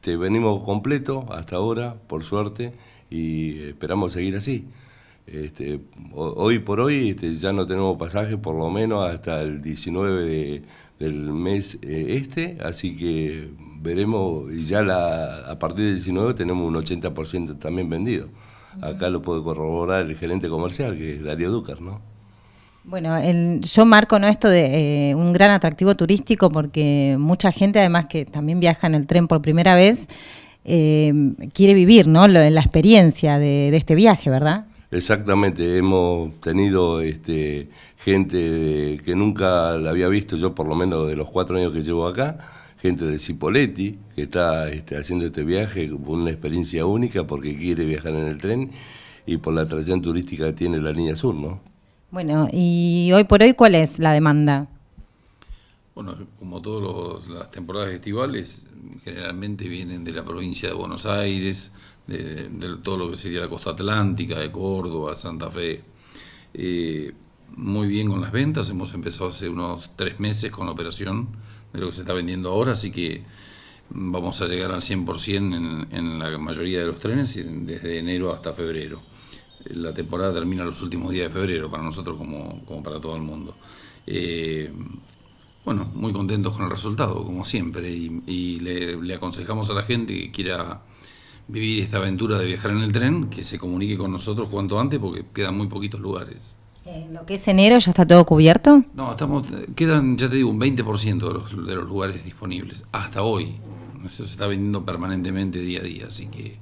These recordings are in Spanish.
Este, venimos completo hasta ahora, por suerte, y esperamos seguir así. Este, hoy por hoy este, ya no tenemos pasaje por lo menos hasta el 19 del mes eh, este, así que veremos, y ya la, a partir del 19 tenemos un 80% también vendido. Acá lo puede corroborar el gerente comercial, que es Darío Ducar, ¿no? Bueno, yo marco ¿no? esto de eh, un gran atractivo turístico porque mucha gente, además que también viaja en el tren por primera vez, eh, quiere vivir ¿no? la experiencia de, este viaje, ¿verdad? Exactamente, hemos tenido este, gente que nunca la había visto, yo por lo menos de los cuatro años que llevo acá, gente de Cipoletti, que está este, haciendo este viaje con una experiencia única porque quiere viajar en el tren y por la atracción turística que tiene la línea sur, ¿no? Bueno, y hoy por hoy, ¿cuál es la demanda? Bueno, como todas las temporadas estivales, generalmente vienen de la provincia de Buenos Aires, de, todo lo que sería la costa atlántica, de Córdoba, Santa Fe. Eh, muy bien con las ventas, hemos empezado hace unos tres meses con la operación de lo que se está vendiendo ahora, así que vamos a llegar al 100% en, en la mayoría de los trenes desde enero hasta febrero la temporada termina los últimos días de febrero, para nosotros como, para todo el mundo. Eh, bueno, muy contentos con el resultado, como siempre, y, le, aconsejamos a la gente que quiera vivir esta aventura de viajar en el tren, que se comunique con nosotros cuanto antes, porque quedan muy poquitos lugares. ¿En lo que es enero ya está todo cubierto? No, estamos, quedan, ya te digo, un 20% de los, de los lugares disponibles, hasta hoy. Eso se está vendiendo permanentemente día a día, así que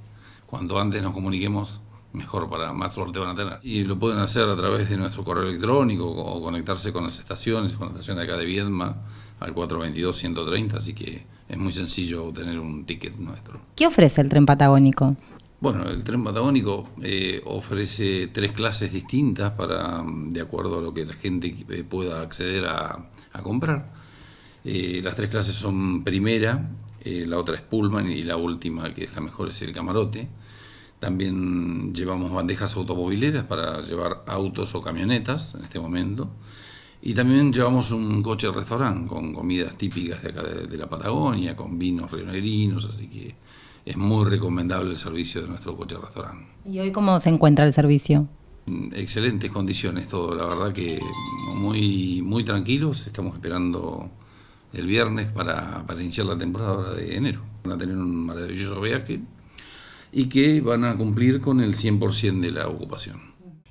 cuanto antes nos comuniquemos, mejor para más suerte van a tener. Y lo pueden hacer a través de nuestro correo electrónico o conectarse con las estaciones, con la estación de acá de Viedma al 422-130, así que es muy sencillo obtener un ticket nuestro. ¿Qué ofrece el tren patagónico? Bueno, el tren patagónico eh, ofrece tres clases distintas para, de acuerdo a lo que la gente eh, pueda acceder a, comprar. Eh, las tres clases son primera, la otra es Pullman y la última, que es la mejor, es el camarote. También llevamos bandejas automovileras para llevar autos o camionetas en este momento. Y también llevamos un coche restaurante con comidas típicas de acá de, la Patagonia, con vinos rionegrinos, así que es muy recomendable el servicio de nuestro coche restaurante. ¿Y hoy cómo se encuentra el servicio? Excelentes condiciones todo, la verdad que muy, muy tranquilos, estamos esperando el viernes para, para iniciar la temporada de enero. Van a tener un maravilloso viaje y que van a cumplir con el 100% de la ocupación.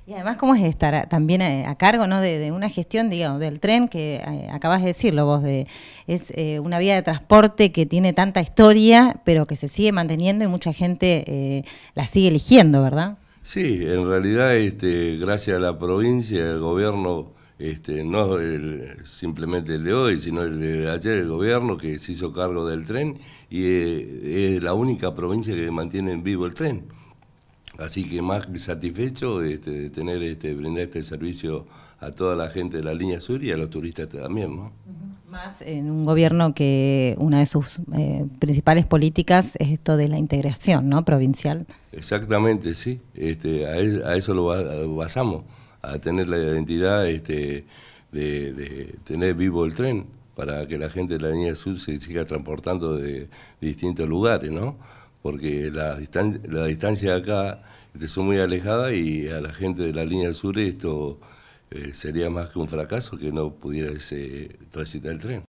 Y además, ¿cómo es estar también eh, a, cargo ¿no? de, una gestión, digamos, del tren, que eh, acabas de decirlo vos, de, es eh, una vía de transporte que tiene tanta historia, pero que se sigue manteniendo y mucha gente la sigue eligiendo, ¿verdad? Sí, en realidad, este, gracias a la provincia, el gobierno este, no simplemente el de hoy, sino el de ayer, el gobierno que se hizo cargo del tren y eh, es, la única provincia que mantiene en vivo el tren. Así que más satisfecho este, de tener este, brindar este servicio a toda la gente de la línea sur y a los turistas también, ¿no? Más en un gobierno que una de sus eh, principales políticas es esto de la integración, ¿no? Provincial. Exactamente, sí. Este, a, a eso lo basamos a tener la identidad este, de, tener vivo el tren para que la gente de la línea sur se siga transportando de, distintos lugares, ¿no? Porque la, distan la distancia de acá este, son muy alejadas y a la gente de la línea sur esto eh, sería más que un fracaso que no pudiera transitar el tren.